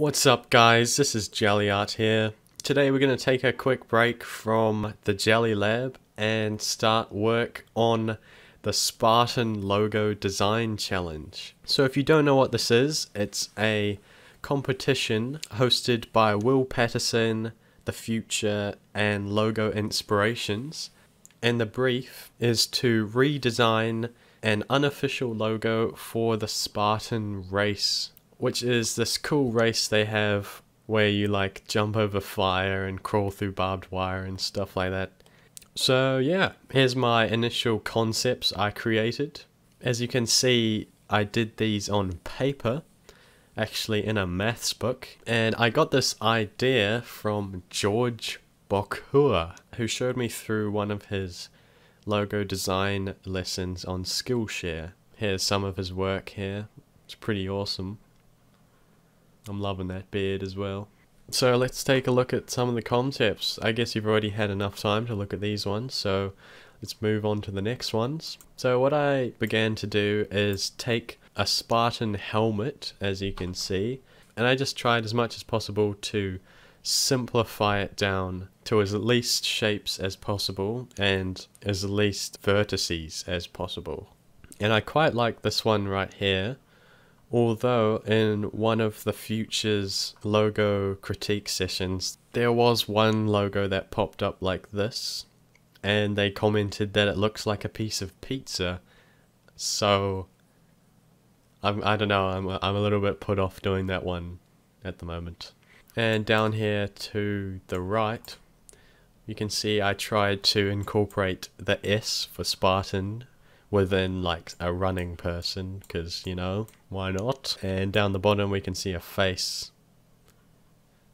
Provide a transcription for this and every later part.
What's up guys, this is Jelly Art here. Today we're going to take a quick break from the Jelly Lab and start work on the Spartan Logo Design Challenge. So if you don't know what this is, it's a competition hosted by Will Patterson, The Futur and Logo Inspirations. And the brief is to redesign an unofficial logo for the Spartan race, which is this cool race they have where you like jump over fire and crawl through barbed wire and stuff like that. So yeah, here's my initial concepts I created. As you can see, I did these on paper, actually in a maths book, and I got this idea from George Bokhua, who showed me through one of his logo design lessons on Skillshare. Here's some of his work here. It's pretty awesome. I'm loving that beard as well. So let's take a look at some of the concepts. I guess you've already had enough time to look at these ones, so let's move on to the next ones. So what I began to do is take a Spartan helmet, as you can see, and I just tried as much as possible to simplify it down to as least shapes as possible and as least vertices as possible. And I quite like this one right here, although in one of the Futur's logo critique sessions, there was one logo that popped up like this, and they commented that it looks like a piece of pizza. So, I'm, I don't know, I'm, I'm a little bit put off doing that one at the moment. And down here to the right, you can see I tried to incorporate the S for Spartan within like a running person, because, you know, why not? And down the bottom we can see a face,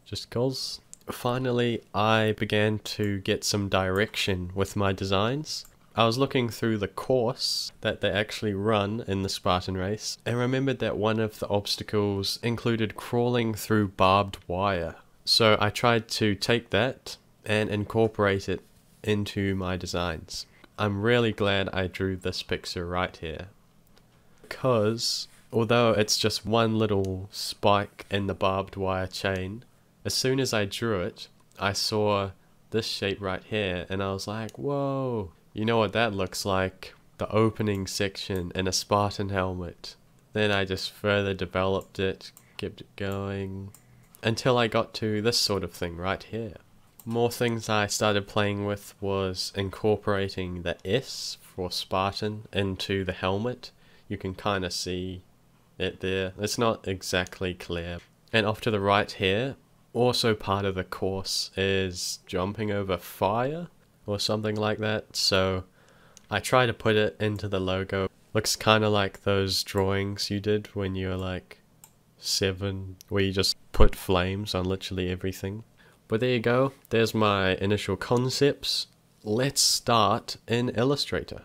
just cause. Finally, I began to get some direction with my designs. I was looking through the course that they actually run in the Spartan race and remembered that one of the obstacles included crawling through barbed wire. So I tried to take that and incorporate it into my designs. I'm really glad I drew this picture right here. Because although it's just one little spike in the barbed wire chain, as soon as I drew it, I saw this shape right here and I was like, whoa, you know what that looks like? The opening section in a Spartan helmet. Then I just further developed it, kept it going, until I got to this sort of thing right here. More things I started playing with was incorporating the S for Spartan into the helmet. You can kind of see it there. It's not exactly clear. And off to the right here, also part of the course is jumping over fire or something like that. So I try to put it into the logo. Looks kind of like those drawings you did when you were like seven, where you just put flames on literally everything. But there you go, there's my initial concepts. Let's start in Illustrator.